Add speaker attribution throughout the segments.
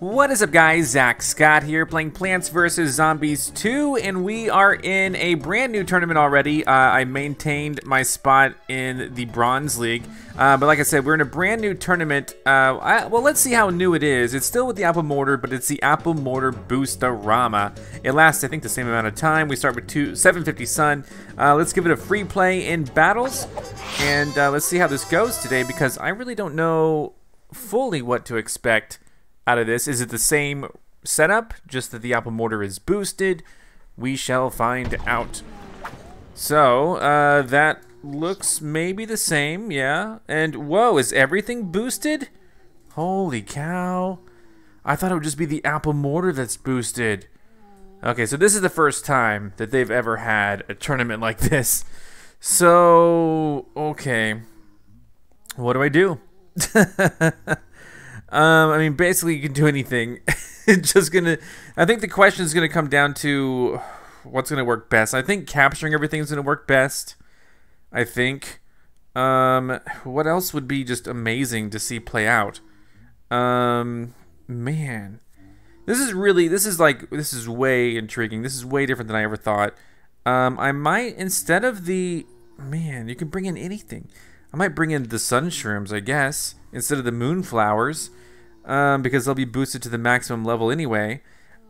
Speaker 1: What is up guys, Zack Scott here playing Plants vs. Zombies 2 and we are in a brand new tournament already. Uh, I maintained my spot in the Bronze League, uh, but like I said, we're in a brand new tournament. Uh, I, well, let's see how new it is. It's still with the Apple Mortar, but it's the Apple Mortar Boosterama. It lasts, I think, the same amount of time. We start with two, 750 Sun. Uh, let's give it a free play in Battlez, and uh, let's see how this goes today because I really don't know fully what to expect out of this. Is it the same setup, just that the Apple Mortar is boosted? We shall find out. So, uh, that looks maybe the same, yeah. And, whoa, is everything boosted? Holy cow. I thought it would just be the Apple Mortar that's boosted. Okay, so this is the first time that they've ever had a tournament like this. So, okay. What do I do? Um, I mean, basically, you can do anything. it's just gonna. I think the question is gonna come down to what's gonna work best. I think capturing everything is gonna work best. I think. Um, what else would be just amazing to see play out? Um, man, this is really. This is like. This is way intriguing. This is way different than I ever thought. Um, I might instead of the man, you can bring in anything. I might bring in the sun shrooms, I guess, instead of the moonflowers um, because they'll be boosted to the maximum level anyway.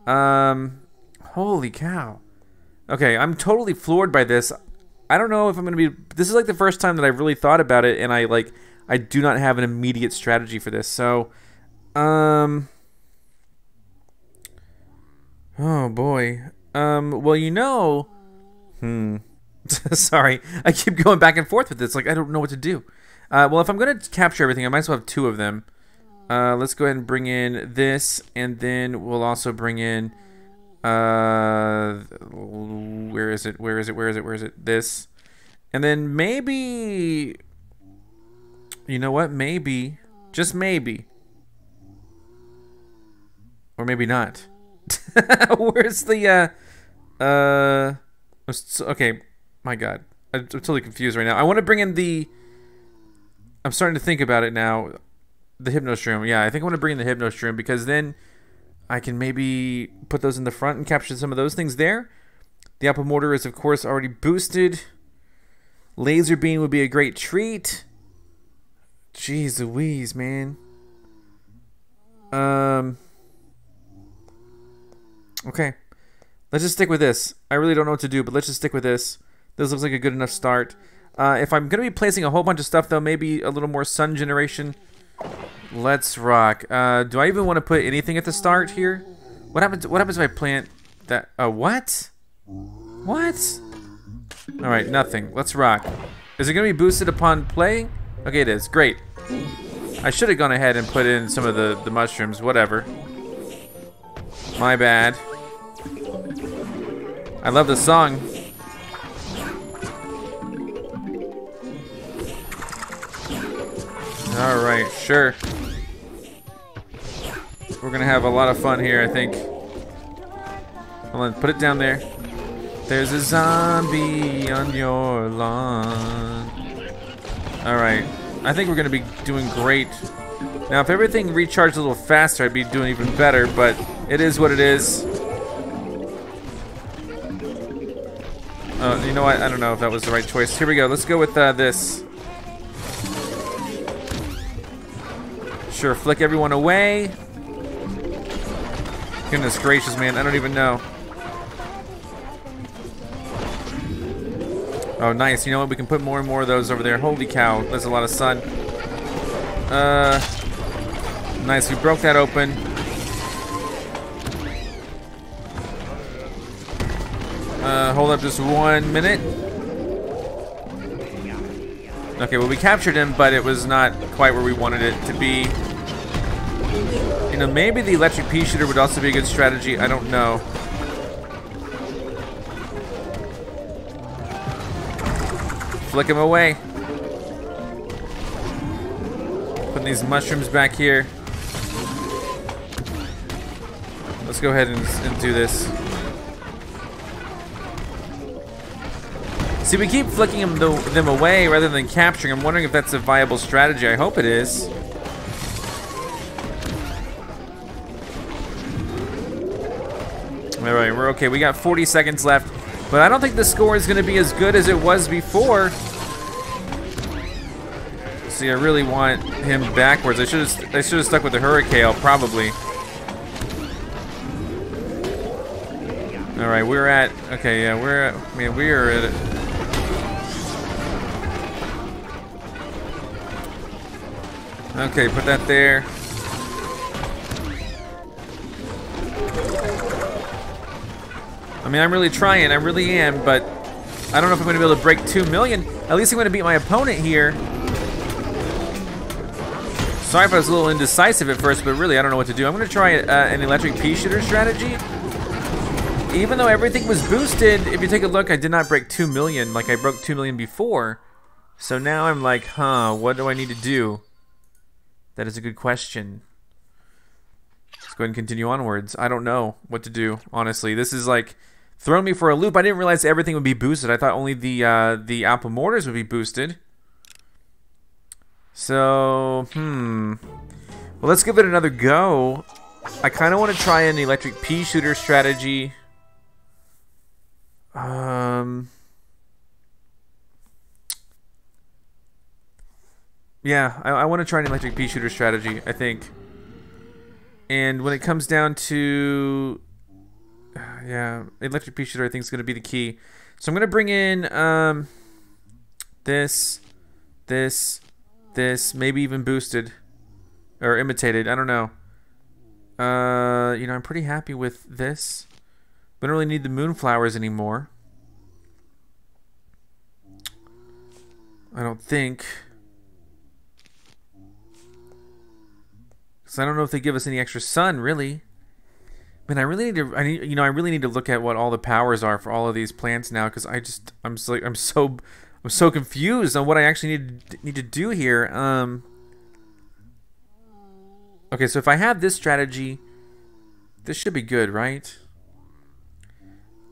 Speaker 1: Um, holy cow. Okay, I'm totally floored by this. I don't know if I'm going to be... This is like the first time that I've really thought about it, and I like... I do not have an immediate strategy for this, so... Um... Oh, boy. Um, well, you know... Hmm. Sorry, I keep going back and forth with this. Like, I don't know what to do. Uh, well, if I'm going to capture everything, I might as well have two of them. Uh, let's go ahead and bring in this, and then we'll also bring in. Uh, where is it? Where is it? Where is it? Where is it? This, and then maybe. You know what? Maybe, just maybe, or maybe not. Where's the uh, uh? Okay, my God, I'm totally confused right now. I want to bring in the. I'm starting to think about it now the Hypnoshroom. Yeah, I think I want to bring in the Hypnoshroom because then I can maybe put those in the front and capture some of those things there. The Apple Mortar is, of course, already boosted. Laser Bean would be a great treat. Jeez Louise, man. Um. Okay. Let's just stick with this. I really don't know what to do, but let's just stick with this. This looks like a good enough start. Uh, if I'm going to be placing a whole bunch of stuff, though, maybe a little more sun generation Let's rock. Uh, do I even want to put anything at the start here? What happens? What happens if I plant that? Uh, what? What? All right, nothing. Let's rock. Is it gonna be boosted upon playing? Okay, it is. Great. I should have gone ahead and put in some of the the mushrooms. Whatever. My bad. I love the song. All right, sure. We're gonna have a lot of fun here, I think. Hold on, put it down there. There's a zombie on your lawn. Alright. I think we're gonna be doing great. Now, if everything recharged a little faster, I'd be doing even better, but it is what it is. Oh, you know what? I don't know if that was the right choice. Here we go. Let's go with uh, this. Sure, flick everyone away. Goodness gracious, man. I don't even know. Oh, nice. You know what? We can put more and more of those over there. Holy cow. There's a lot of sun. Uh, nice. We broke that open. Uh, hold up just one minute. Okay, well, we captured him, but it was not quite where we wanted it to be. You know, maybe the electric pea shooter would also be a good strategy. I don't know. Flick him away. Putting these mushrooms back here. Let's go ahead and, and do this. See, we keep flicking them, them away rather than capturing. I'm wondering if that's a viable strategy. I hope it is. All right, we're okay. We got 40 seconds left, but I don't think the score is going to be as good as it was before. See, I really want him backwards. I should have I should have stuck with the Hurricane, probably. All right, we're at okay, yeah, we're at, I mean, we are at Okay, put that there. Mean, I'm really trying, I really am, but I don't know if I'm gonna be able to break 2 million. At least I'm gonna beat my opponent here. Sorry if I was a little indecisive at first, but really I don't know what to do. I'm gonna try uh, an electric pea shooter strategy. Even though everything was boosted, if you take a look, I did not break 2 million like I broke 2 million before. So now I'm like, huh, what do I need to do? That is a good question. Let's go ahead and continue onwards. I don't know what to do, honestly. This is like throwing me for a loop. I didn't realize everything would be boosted. I thought only the uh, the Apple mortars would be boosted. So, hmm. Well, let's give it another go. I kind of want to try an electric pea shooter strategy. Um. Yeah, I, I want to try an electric pea shooter strategy, I think. And when it comes down to... Yeah, electric pea shooter I think is going to be the key. So I'm going to bring in um, this, this, this, maybe even boosted. Or imitated, I don't know. Uh, you know, I'm pretty happy with this. We don't really need the moonflowers anymore. I don't think. Because I don't know if they give us any extra sun, really. Man, I really need to. I need, you know, I really need to look at what all the powers are for all of these plants now, because I just, I'm so, I'm so, I'm so confused on what I actually need to, need to do here. Um. Okay, so if I have this strategy, this should be good, right?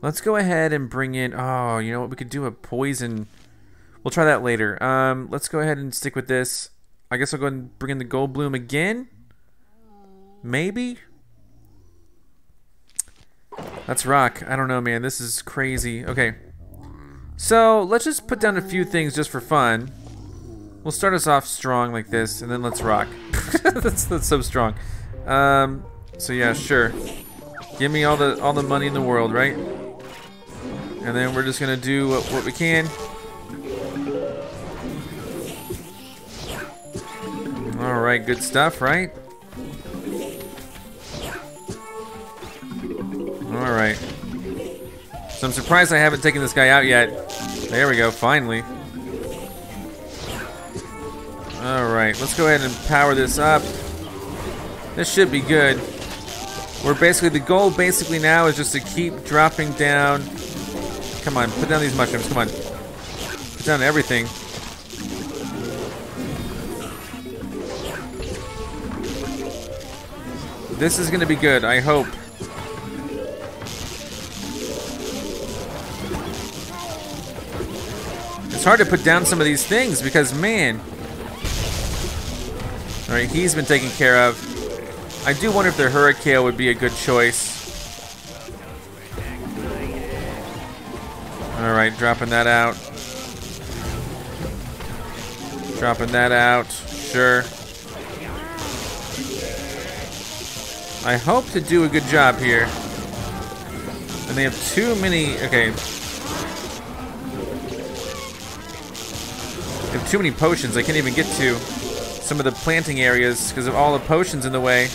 Speaker 1: Let's go ahead and bring in. Oh, you know what? We could do a poison. We'll try that later. Um, let's go ahead and stick with this. I guess I'll go and bring in the gold bloom again. Maybe? Let's rock. I don't know, man. This is crazy. Okay. So, let's just put down a few things just for fun. We'll start us off strong like this, and then let's rock. that's, that's so strong. Um, so yeah, sure. Give me all the all the money in the world, right? And then we're just gonna do what, what we can. All right, good stuff, right? Alright. So I'm surprised I haven't taken this guy out yet. There we go, finally. Alright, let's go ahead and power this up. This should be good. We're basically, the goal basically now is just to keep dropping down. Come on, put down these mushrooms, come on. Put down everything. This is gonna be good, I hope. Hard to put down some of these things because, man. Alright, he's been taken care of. I do wonder if the Hurricane would be a good choice. Alright, dropping that out. Dropping that out. Sure. I hope to do a good job here. And they have too many... Okay, have too many potions. I can't even get to some of the planting areas because of all the potions in the way.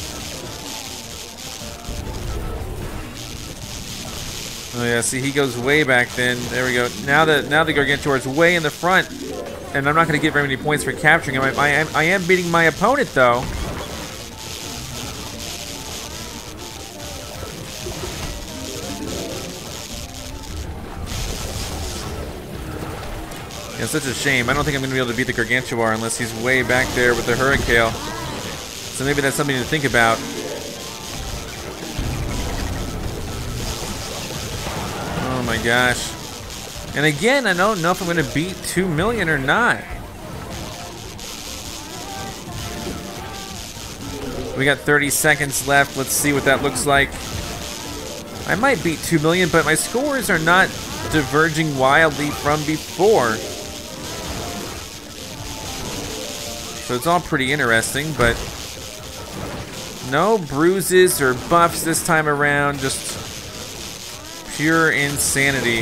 Speaker 1: Oh yeah, see he goes way back then. There we go. Now that now the Gargantuar is way in the front, and I'm not going to get very many points for capturing him. I, I, I am beating my opponent though. It's such a shame. I don't think I'm going to be able to beat the Gargantuar unless he's way back there with the Hurricane. So maybe that's something to think about. Oh my gosh. And again, I don't know if I'm going to beat 2 million or not. We got 30 seconds left. Let's see what that looks like. I might beat 2 million, but my scores are not diverging wildly from before. So it's all pretty interesting, but no bruises or buffs this time around, just pure insanity.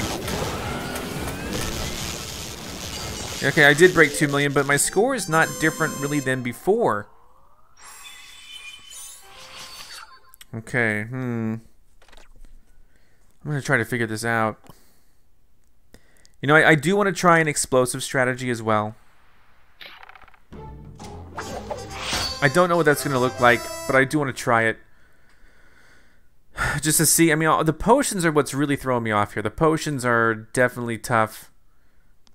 Speaker 1: Okay, I did break 2 million, but my score is not different really than before. Okay, hmm. I'm gonna try to figure this out. You know, I, I do want to try an explosive strategy as well. I don't know what that's going to look like, but I do want to try it. Just to see, I mean, the potions are what's really throwing me off here. The potions are definitely tough.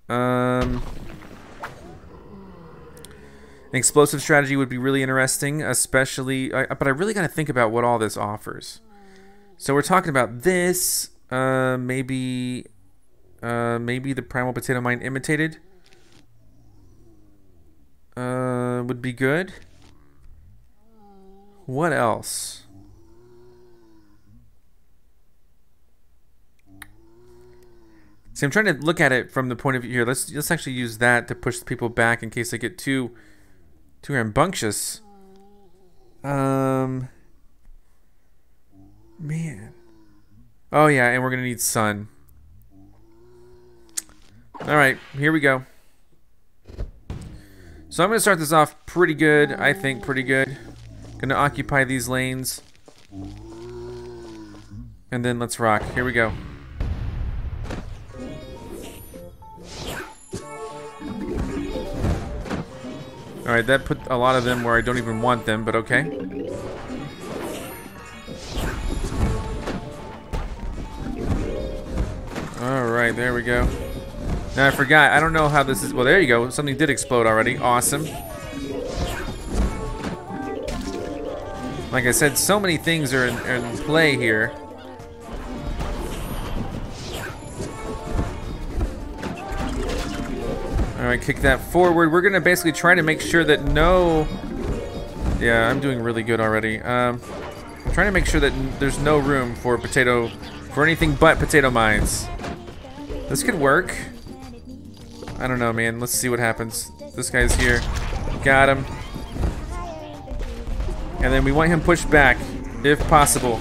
Speaker 1: Um, an explosive strategy would be really interesting, especially, but I really got to think about what all this offers. So we're talking about this, uh, maybe, uh, maybe the Primal Potato Mine imitated uh, would be good. What else? See, I'm trying to look at it from the point of view here. Let's let's actually use that to push people back in case they get too too rambunctious. Um, man. Oh yeah, and we're gonna need sun. All right, here we go. So I'm gonna start this off pretty good. I think pretty good. Gonna occupy these lanes. And then let's rock. Here we go. Alright, that put a lot of them where I don't even want them, but okay. Alright, there we go. Now I forgot, I don't know how this is, well there you go, something did explode already, awesome. Like I said, so many things are in, in play here. Alright, kick that forward. We're gonna basically try to make sure that no... Yeah, I'm doing really good already. Um, I'm trying to make sure that there's no room for potato... For anything but potato mines. This could work. I don't know, man. Let's see what happens. This guy's here. Got him. And then we want him pushed back, if possible.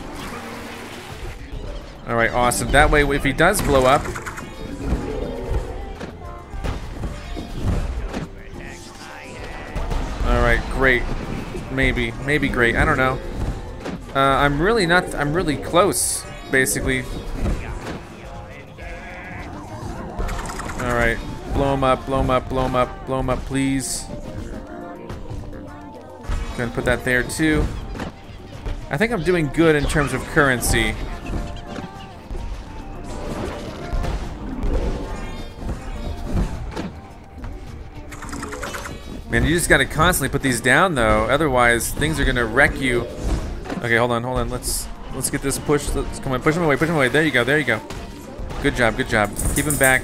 Speaker 1: Alright, awesome. That way, if he does blow up... Alright, great. Maybe. Maybe great. I don't know. Uh, I'm really not... I'm really close, basically. Alright. Blow him up, blow him up, blow him up, blow him up, please. Gonna put that there too. I think I'm doing good in terms of currency. Man, you just gotta constantly put these down though, otherwise things are gonna wreck you. Okay, hold on, hold on. Let's let's get this push. Let's come on, push him away, push him away. There you go, there you go. Good job, good job. Keep him back.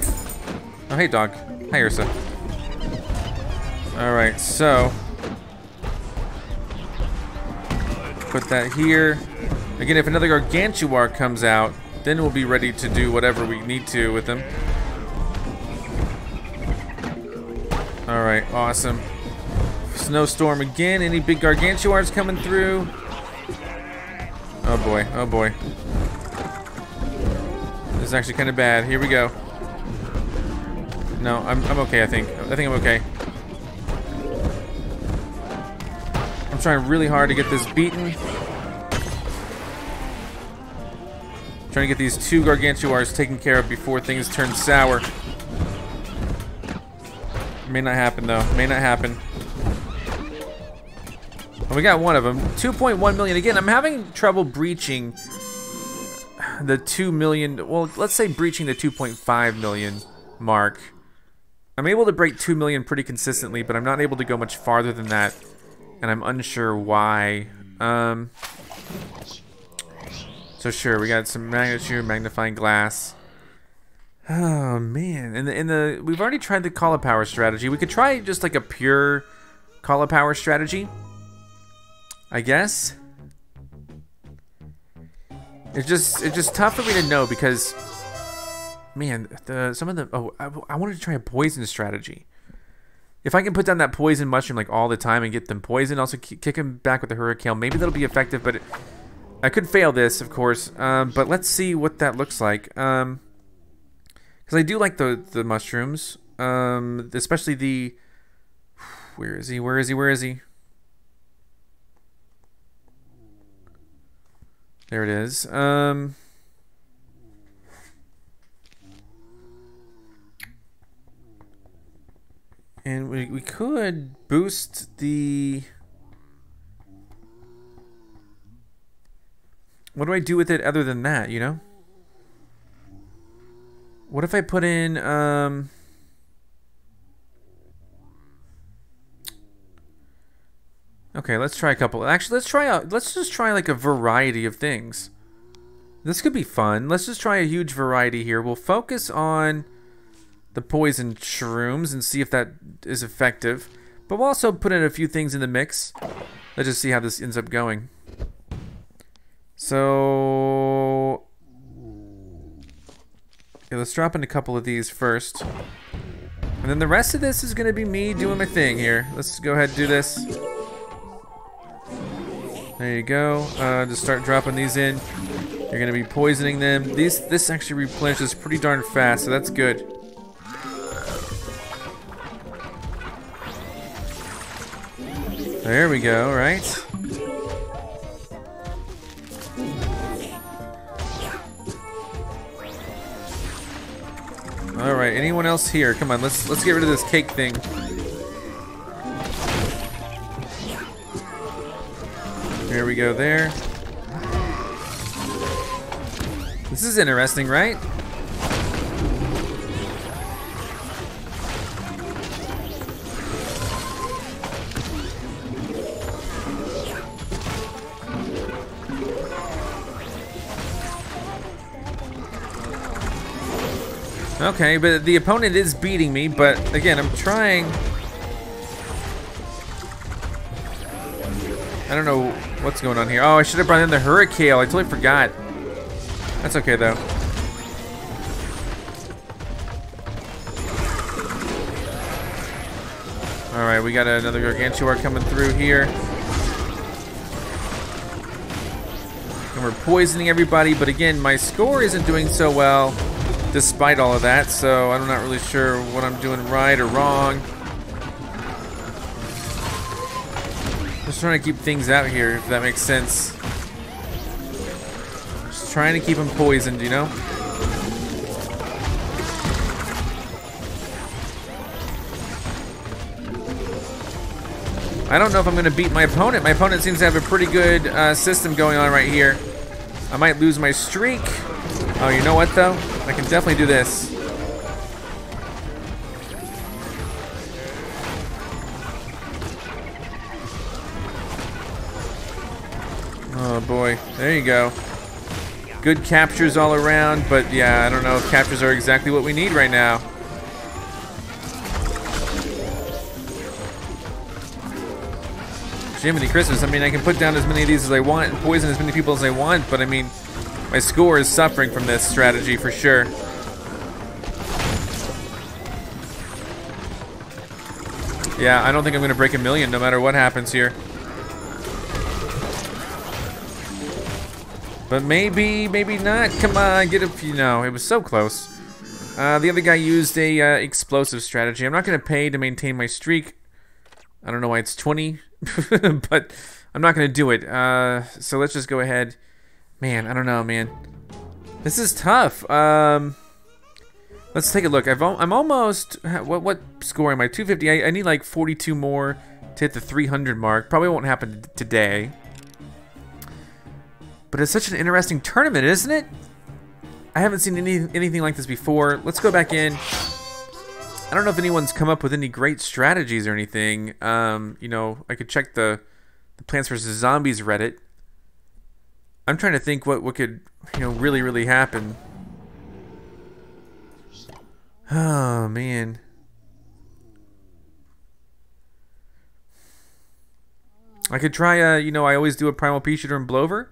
Speaker 1: Oh, hey, dog. Hi, Ursa. All right, so Put that here. Again, if another Gargantuar comes out, then we'll be ready to do whatever we need to with them. Alright, awesome. Snowstorm again. Any big Gargantuars coming through? Oh boy, oh boy. This is actually kind of bad. Here we go. No, I'm, I'm okay, I think. I think I'm okay. Trying really hard to get this beaten. Trying to get these two Gargantuars taken care of before things turn sour. May not happen though. May not happen. Well, we got one of them. 2.1 million. Again, I'm having trouble breaching the 2 million. Well, let's say breaching the 2.5 million mark. I'm able to break 2 million pretty consistently, but I'm not able to go much farther than that and I'm unsure why. Um, so sure, we got some magnitude, Magnifying Grass. Oh man, in the in the we've already tried the call a power strategy. We could try just like a pure call a power strategy. I guess. It's just it's just tough for me to know because, man, the some of the oh I, I wanted to try a poison strategy. If I can put down that poison mushroom like all the time and get them poisoned, also kick them back with the hurricane, maybe that'll be effective. But it, I could fail this, of course. Um, but let's see what that looks like. Um, because I do like the the mushrooms, um, especially the. Where is he? Where is he? Where is he? There it is. Um. And we, we could boost the... What do I do with it other than that, you know? What if I put in, um... Okay, let's try a couple. Actually, let's try out. Let's just try like a variety of things. This could be fun. Let's just try a huge variety here. We'll focus on the poison shrooms and see if that is effective. But we'll also put in a few things in the mix. Let's just see how this ends up going. So... Let's drop in a couple of these first. And then the rest of this is going to be me doing my thing here. Let's go ahead and do this. There you go. Uh, just start dropping these in. You're going to be poisoning them. These This actually replenishes pretty darn fast, so that's good. There we go, right? Alright, anyone else here? Come on, let's let's get rid of this cake thing. There we go there. This is interesting, right? Okay, but the opponent is beating me, but again, I'm trying... I don't know what's going on here. Oh, I should have brought in the Hurricane. I totally forgot. That's okay, though. Alright, we got another Gargantuar coming through here. And we're poisoning everybody, but again, my score isn't doing so well despite all of that, so I'm not really sure what I'm doing right or wrong. Just trying to keep things out here, if that makes sense. Just trying to keep them poisoned, you know? I don't know if I'm going to beat my opponent. My opponent seems to have a pretty good uh, system going on right here. I might lose my streak. Oh, you know what, though? I can definitely do this. Oh, boy. There you go. Good captures all around, but yeah, I don't know if captures are exactly what we need right now. Jiminy Christmas, I mean, I can put down as many of these as I want and poison as many people as I want, but I mean, my score is suffering from this strategy for sure. Yeah, I don't think I'm going to break a million no matter what happens here. But maybe, maybe not. Come on, get a few. No, it was so close. Uh, the other guy used a uh, explosive strategy. I'm not going to pay to maintain my streak. I don't know why it's 20, but I'm not going to do it. Uh, so let's just go ahead Man, I don't know, man. This is tough. Um, let's take a look. I've I'm almost what what score am I? 250. I, I need like 42 more to hit the 300 mark. Probably won't happen today. But it's such an interesting tournament, isn't it? I haven't seen any anything like this before. Let's go back in. I don't know if anyone's come up with any great strategies or anything. Um, you know, I could check the the Plants vs Zombies Reddit. I'm trying to think what, what could, you know, really, really happen. Oh, man. I could try, uh, you know, I always do a Primal Pea Shooter and Blover.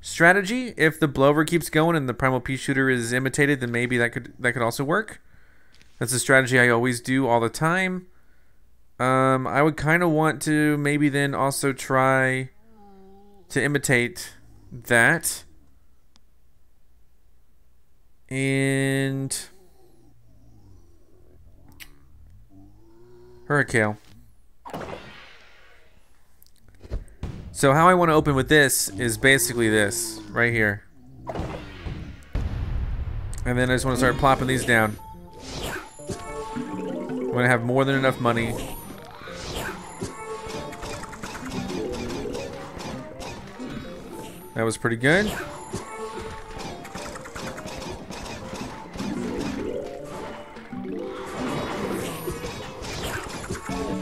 Speaker 1: strategy. If the blover keeps going and the primal pea shooter is imitated, then maybe that could that could also work. That's a strategy I always do all the time. Um, I would kind of want to maybe then also try to imitate that. And Hurricane. So how I want to open with this is basically this, right here. And then I just want to start plopping these down. I'm going to have more than enough money. That was pretty good.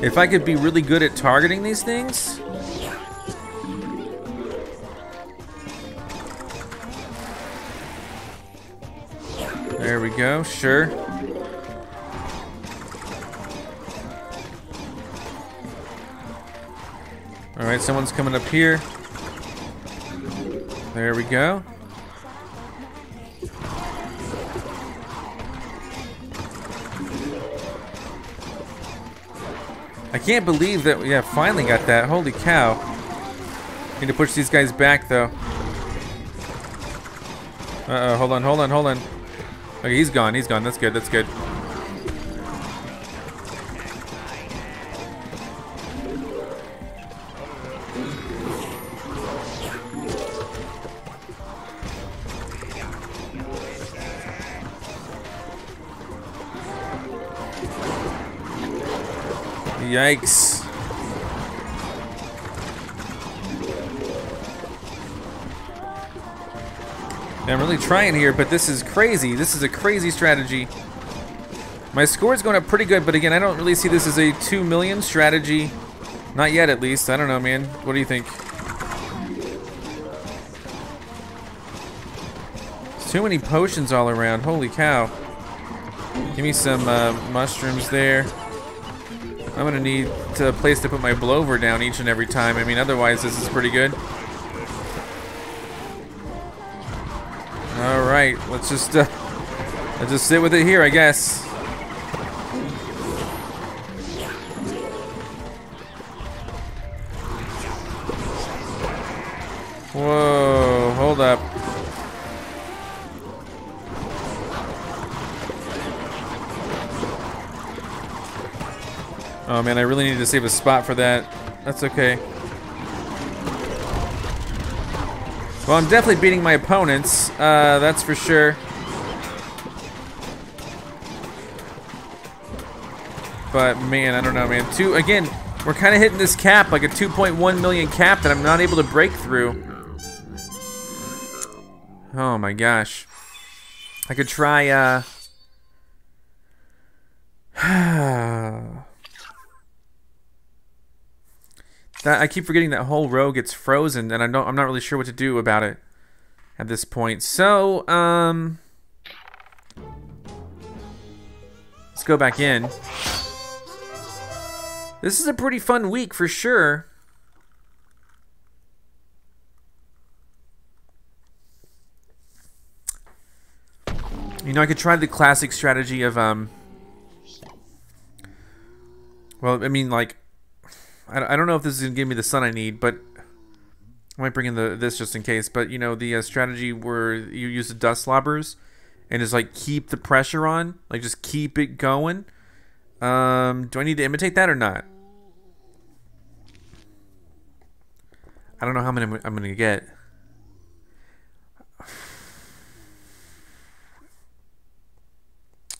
Speaker 1: If I could be really good at targeting these things, There we go, sure. Alright, someone's coming up here. There we go. I can't believe that, yeah, finally got that. Holy cow. Need to push these guys back, though. Uh-oh, hold on, hold on, hold on. Okay, he's gone. He's gone. That's good. That's good. Trying here, but this is crazy. This is a crazy strategy. My score is going up pretty good, but again, I don't really see this as a 2 million strategy. Not yet, at least. I don't know, man. What do you think? There's too many potions all around. Holy cow. Give me some uh, mushrooms there. I'm going to need a place to put my Blover down each and every time. I mean, otherwise, this is pretty good. Alright, let's just, uh, let's just sit with it here, I guess. Whoa, hold up. Oh man, I really need to save a spot for that. That's okay. Well, I'm definitely beating my opponents, uh, that's for sure. But man, I don't know, man. Two again, we're kind of hitting this cap, like a 2.1 million cap that I'm not able to break through. Oh my gosh. I could try, uh... I keep forgetting that whole row gets frozen, and I don't. I'm not really sure what to do about it at this point. So, um, let's go back in. This is a pretty fun week for sure. You know, I could try the classic strategy of, um, well, I mean, like, I, I don't know if this is gonna give me the sun I need, but I might bring in the this just in case. But you know the uh, strategy where you use the Dusk Lobbers and just like keep the pressure on, like just keep it going. Um, do I need to imitate that or not? I don't know how many I'm gonna get.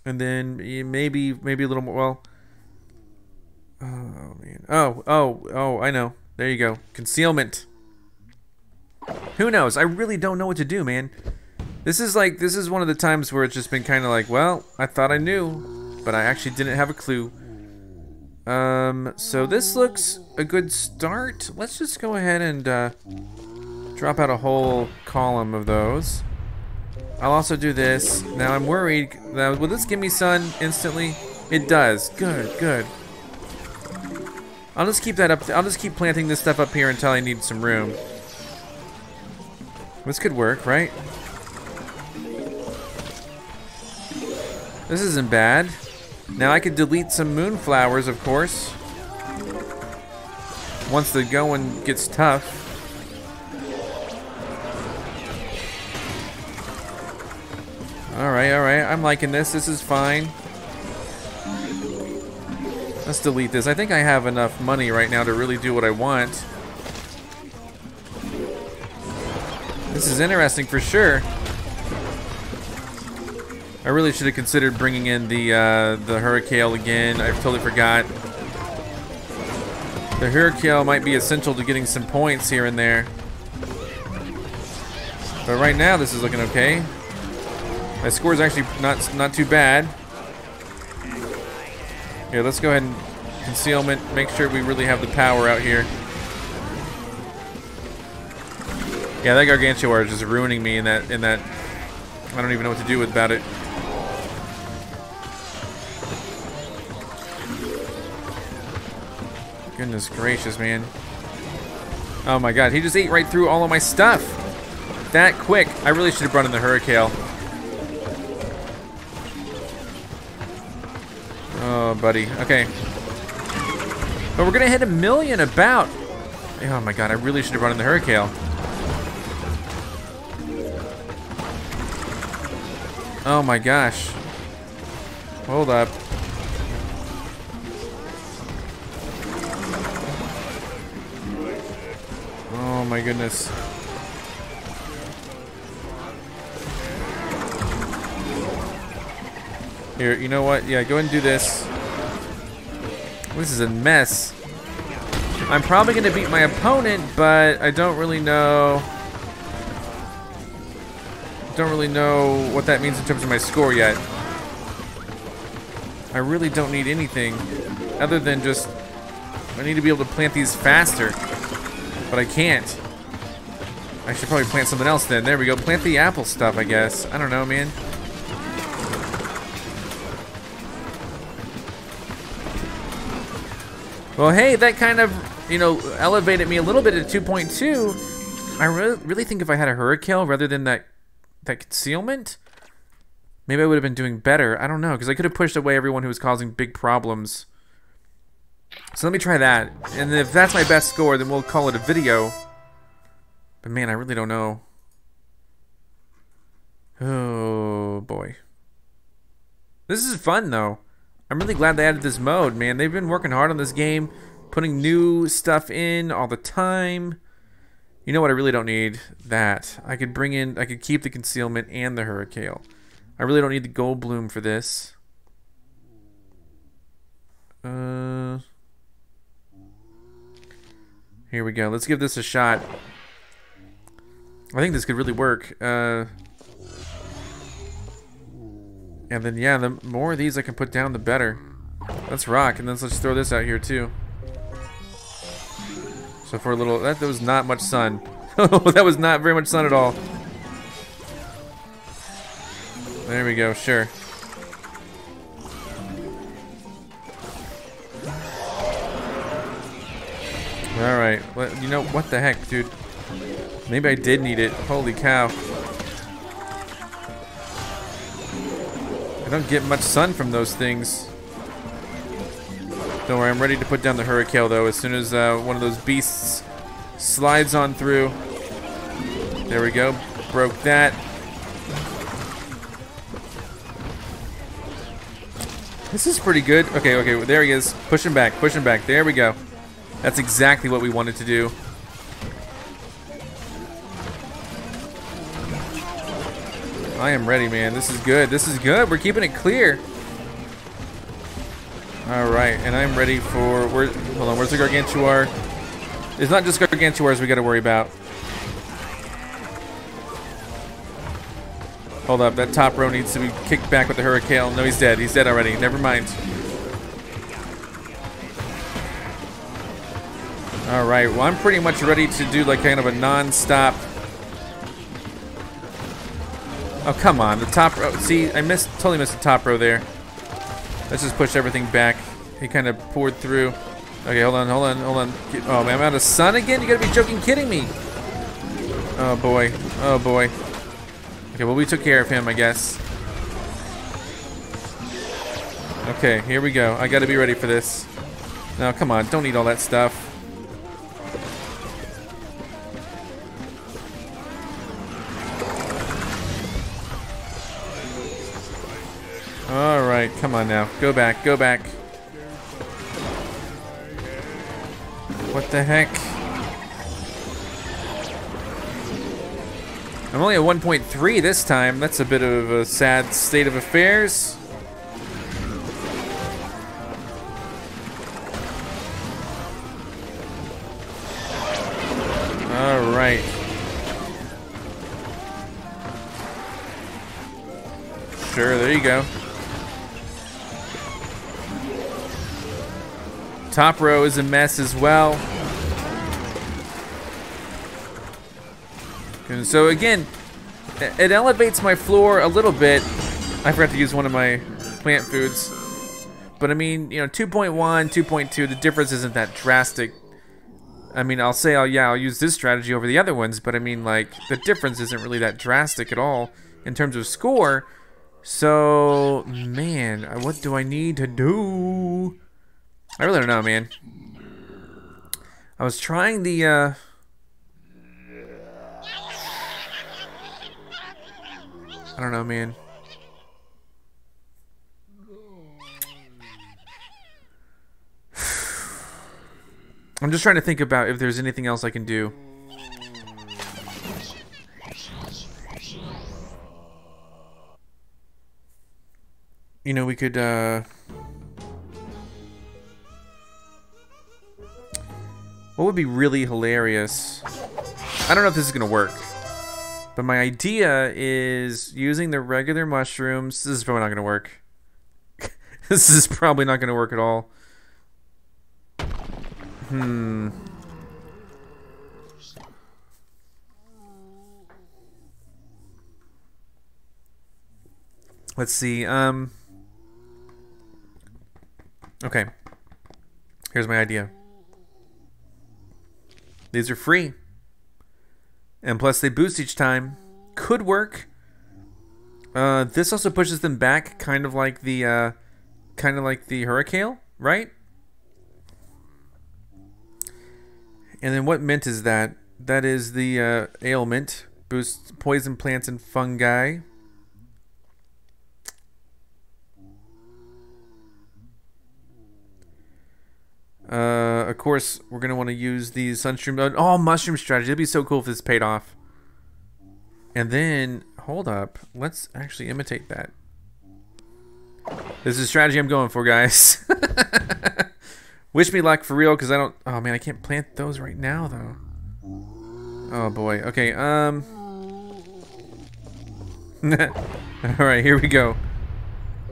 Speaker 1: And then maybe maybe a little more. Well, Oh man. Oh, oh, oh, I know. There you go. Concealment. Who knows? I really don't know what to do, man. This is like this is one of the times where it's just been kind of like, well, I thought I knew, but I actually didn't have a clue. Um, so this looks a good start. Let's just go ahead and uh, drop out a whole column of those. I'll also do this. Now I'm worried. Now, will this give me sun instantly? It does. Good, good. I'll just keep that up. I'll just keep planting this stuff up here until I need some room. This could work, right? This isn't bad. Now I could delete some moonflowers, of course. Once the going gets tough. Alright, alright. I'm liking this. This is fine. Let's delete this. I think I have enough money right now to really do what I want. This is interesting for sure. I really should have considered bringing in the uh, the Hurricane again. I totally forgot. The Hurricane might be essential to getting some points here and there. But right now, this is looking okay. My score is actually not not too bad. Here, let's go ahead and concealment. Make sure we really have the power out here. Yeah, that Gargantuar is just ruining me in that in that. I don't even know what to do with about it. Goodness gracious, man. Oh my god, he just ate right through all of my stuff. That quick. I really should have brought in the Hurricane. Oh, buddy. Okay. But we're gonna hit a million about. Oh my god, I really should have run in the Hurricane. Oh my gosh. Hold up. Oh my goodness. Here, you know what? Yeah, go and do this. This is a mess. I'm probably going to beat my opponent, but I don't really know... Don't really know what that means in terms of my score yet. I really don't need anything other than just... I need to be able to plant these faster. But I can't. I should probably plant something else then. There we go. Plant the apple stuff, I guess. I don't know, man. Well, hey, that kind of, you know, elevated me a little bit at 2.2. I really, really think if I had a Hurricane rather than that, that concealment, maybe I would have been doing better. I don't know, because I could have pushed away everyone who was causing big problems. So let me try that. And if that's my best score, then we'll call it a video. But man, I really don't know. Oh, boy. This is fun, though. I'm really glad they added this mode, man. They've been working hard on this game, putting new stuff in all the time. You know what I really don't need? That. I could bring in, I could keep the concealment and the hurricane. I really don't need the gold bloom for this. Uh, here we go. Let's give this a shot. I think this could really work. Uh, and then, yeah, the more of these I can put down, the better. Let's rock, and then let's throw this out here, too. So for a little, that, that was not much sun. that was not very much sun at all. There we go, sure. Alright, well, you know, what the heck, dude? Maybe I did need it. Holy cow. I don't get much sun from those things. Don't worry, I'm ready to put down the Hurricane though as soon as uh, one of those beasts slides on through. There we go. Broke that. This is pretty good. Okay, okay, there he is. Pushing back, pushing back. There we go. That's exactly what we wanted to do. I am ready, man. This is good. This is good. We're keeping it clear. All right, and I'm ready for. Where? Hold on. Where's the Gargantuar? It's not just Gargantuars we got to worry about. Hold up. That top row needs to be kicked back with the Hurricane. No, he's dead. He's dead already. Never mind. All right. Well, I'm pretty much ready to do like kind of a non-stop Oh, come on. The top row. See, I missed, totally missed the top row there. Let's just push everything back. He kind of poured through. Okay, hold on, hold on, hold on. Oh, man, I'm out of sun again? You gotta be joking, kidding me. Oh boy. Oh boy. Okay, well we took care of him, I guess. Okay, here we go. I gotta be ready for this. No, come on, don't eat all that stuff. Alright, come on now. Go back, go back. What the heck? I'm only at 1.3 this time. That's a bit of a sad state of affairs. Top row is a mess as well. And so again, it elevates my floor a little bit. I forgot to use one of my plant foods. But I mean, you know, 2.1, 2.2, the difference isn't that drastic. I mean, I'll say, oh yeah, I'll use this strategy over the other ones, but I mean, like, the difference isn't really that drastic at all in terms of score. So, man, what do I need to do? I really don't know, man. I was trying the, uh... I don't know, man. I'm just trying to think about if there's anything else I can do. You know, we could, uh... What would be really hilarious? I don't know if this is gonna work. But my idea is using the regular mushrooms. This is probably not gonna work. this is probably not gonna work at all. Hmm. Let's see. Um. Okay. Here's my idea. These are free. And plus they boost each time. Could work. Uh, this also pushes them back, kind of like the, uh, kind of like the Hurrikale, right? And then what mint is that? That is the uh, Ailmint. Boosts poison plants and fungi. Uh, of course, we're going to want to use these sunstream. Oh, mushroom strategy. It'd be so cool if this paid off. And then, hold up. Let's actually imitate that. This is a strategy I'm going for, guys. Wish me luck for real, because I don't... Oh, man, I can't plant those right now, though. Oh, boy. Okay, um... Alright, here we go.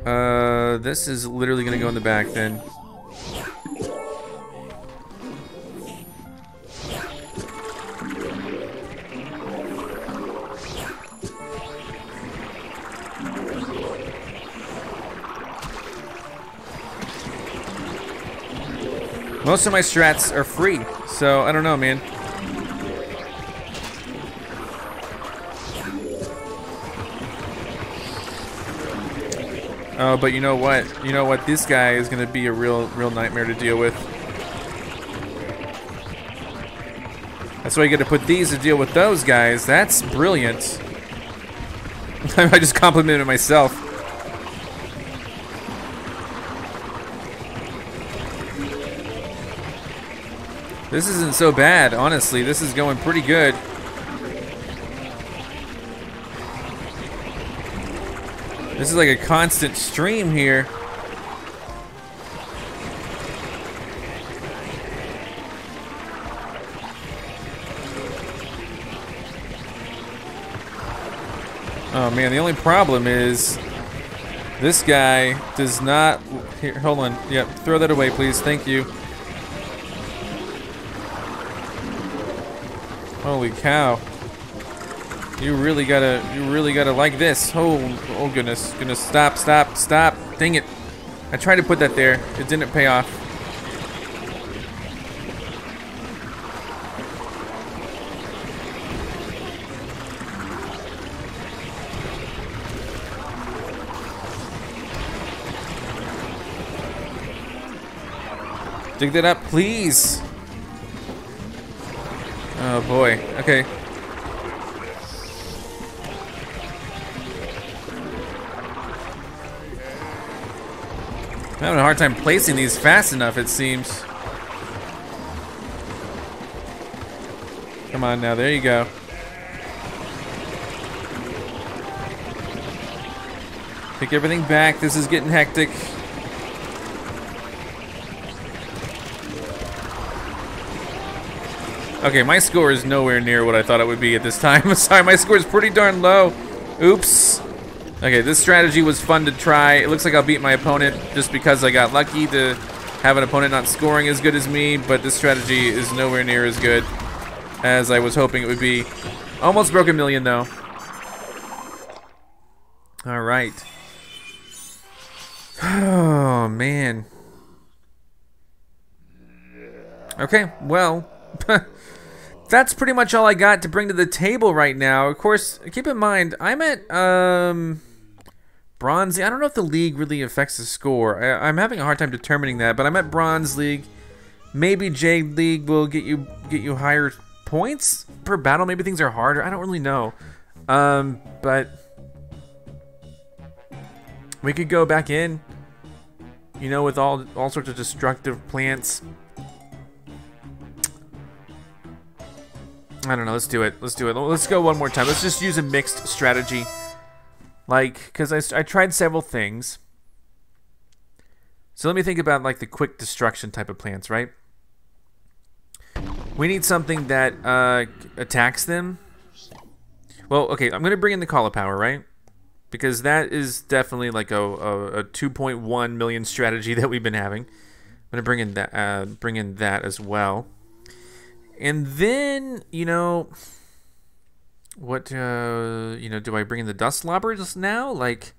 Speaker 1: Uh, this is literally going to go in the back, then. Most of my strats are free, so I don't know, man. Oh, but you know what? You know what? This guy is gonna be a real, real nightmare to deal with. That's why you get to put these to deal with those guys. That's brilliant. I just complimented myself. This isn't so bad, honestly. This is going pretty good. This is like a constant stream here. Oh man, the only problem is this guy does not. Here, hold on. Yep, throw that away, please. Thank you. Holy cow. You really gotta, you really gotta like this. Oh, oh goodness, goodness, stop, stop, stop. Dang it. I tried to put that there. It didn't pay off. Dig that up, please. Oh boy. Okay. I'm having a hard time placing these fast enough, it seems. Come on now, there you go. Pick everything back. This is getting hectic. Okay, my score is nowhere near what I thought it would be at this time. Sorry, my score is pretty darn low. Oops. Okay, this strategy was fun to try. It looks like I'll beat my opponent just because I got lucky to have an opponent not scoring as good as me, but this strategy is nowhere near as good as I was hoping it would be. Almost broke a million, though. All right. Oh, man. Okay, well, that's pretty much all I got to bring to the table right now. Of course, keep in mind, I'm at, um, bronze. I don't know if the league really affects the score. I, am having a hard time determining that, but I'm at bronze league. Maybe Jade League will get you get you higher points per battle. Maybe things are harder. I don't really know. Um, but we could go back in, you know, with all all sorts of destructive plants. I don't know. Let's do it. Let's do it. Let's go one more time. Let's just use a mixed strategy. Like, because I, I tried several things. So let me think about, like, the quick destruction type of plants, right? We need something that uh, attacks them. Well, okay, I'm going to bring in the Caulipower, right? Because that is definitely, like, a, a, a 2.1 million strategy that we've been having. I'm going to bring in that, uh, bring in that as well. And then, you know, what, uh, you know, do I bring in the Dusk Lobber just now? Like,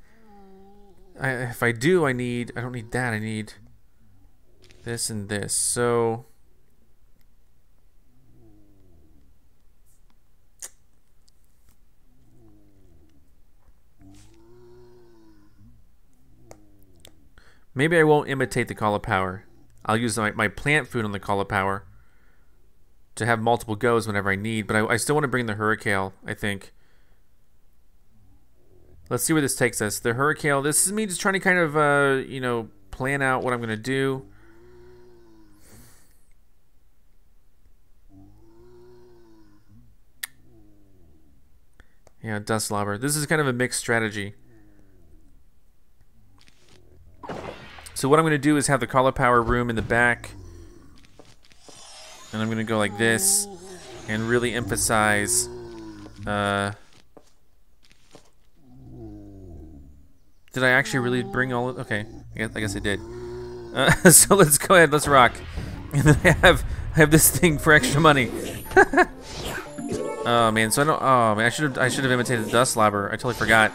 Speaker 1: I, if I do, I need, I don't need that. I need this and this. So, maybe I won't imitate the Caulipower. I'll use my, my plant food on the Caulipower to have multiple goes whenever I need, but I, I still want to bring the Hurrikale, I think. Let's see where this takes us. The Hurrikale, this is me just trying to kind of, uh, you know, plan out what I'm going to do. Yeah, Dusk Lobber. This is kind of a mixed strategy. So what I'm going to do is have the Caulipower room in the back. And I'm to go like this and really emphasize uh, Did I actually really bring all of Okay, I guess I, guess I did. Uh, so let's go ahead, let's rock. And then I have I have this thing for extra money. oh man, so I don't oh man, I should have I should have imitated the Dusk Lobber. I totally forgot.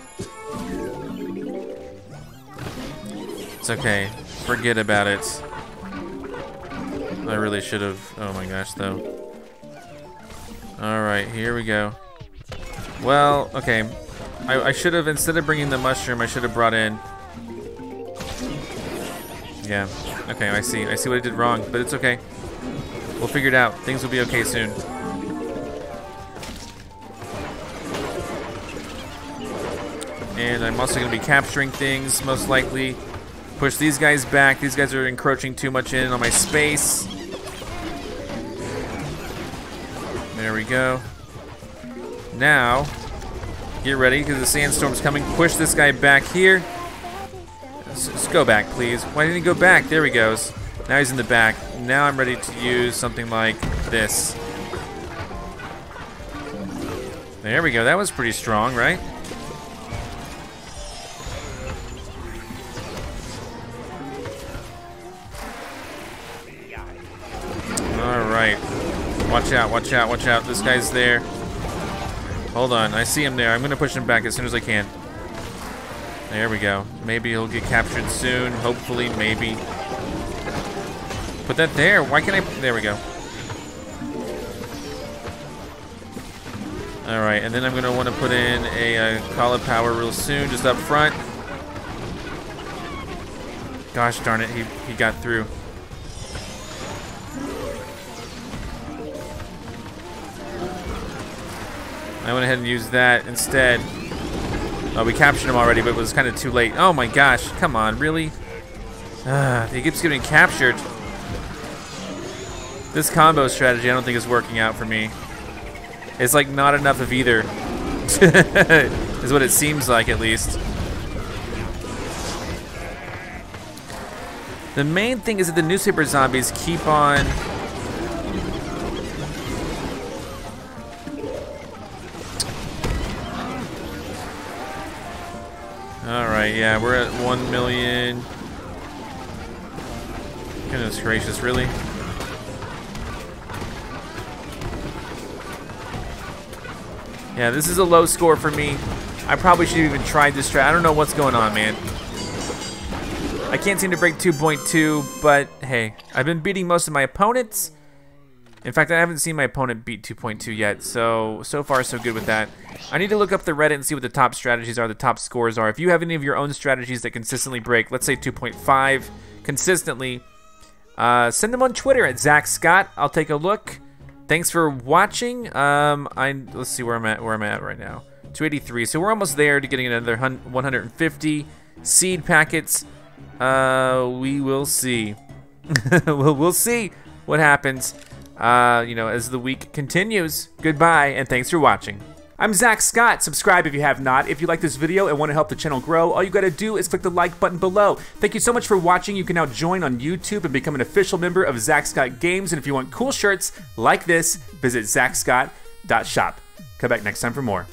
Speaker 1: It's okay. Forget about it. I really should have. Oh my gosh, though. Alright, here we go. Well, okay. I, I should have, instead of bringing the mushroom, I should have brought in... Yeah. Okay, I see. I see what I did wrong, but it's okay. We'll figure it out. Things will be okay soon. And I'm also going to be capturing things, most likely. Push these guys back. These guys are encroaching too much in on my space. There we go. Now, get ready because the sandstorm's coming. Push this guy back here. Let's, go back, please. Why didn't he go back? There he goes. Now he's in the back. Now I'm ready to use something like this. There we go. That was pretty strong, right? Watch out, watch out, watch out. This guy's there. Hold on, I see him there. I'm to push him back as soon as I can. There we go. Maybe he'll get captured soon. Hopefully, maybe. Put that there. Why can't I... There we go. Alright, and then I'm to want to put in a uh, Caulipower real soon, just up front. Gosh darn it, he, he got through. I went ahead and used that instead. Oh, we captured him already, but it was kind of too late. Oh my gosh, come on, really? Ah, he keeps getting captured. This combo strategy I don't think is working out for me. It's like not enough of either. is what it seems like at least. The main thing is that the newspaper zombies keep on Alright, yeah, we're at 1 million. Goodness gracious, really? Yeah, this is a low score for me. I probably should have even tried this strat. I don't know what's going on, man. I can't seem to break 2.2, but hey, I've been beating most of my opponents. In fact, I haven't seen my opponent beat 2.2 yet, so, so far so good with that. I need to look up the Reddit and see what the top strategies are, the top scores are. If you have any of your own strategies that consistently break, let's say 2.5 consistently, uh, send them on Twitter at Zack Scott. I'll take a look. Thanks for watching. Um, I let's see where I'm at. Where I'm at right now. 283. So we're almost there to getting another 150 seed packets. Uh, we will see. we'll, we'll see what happens uh, you know, as the week continues. Goodbye, and thanks for watching. I'm Zack Scott. Subscribe if you have not. If you like this video and want to help the channel grow, all you gotta do is click the like button below. Thank you so much for watching. You can now join on YouTube and become an official member of Zack Scott Games. And if you want cool shirts like this, visit zackscott.shop. Come back next time for more.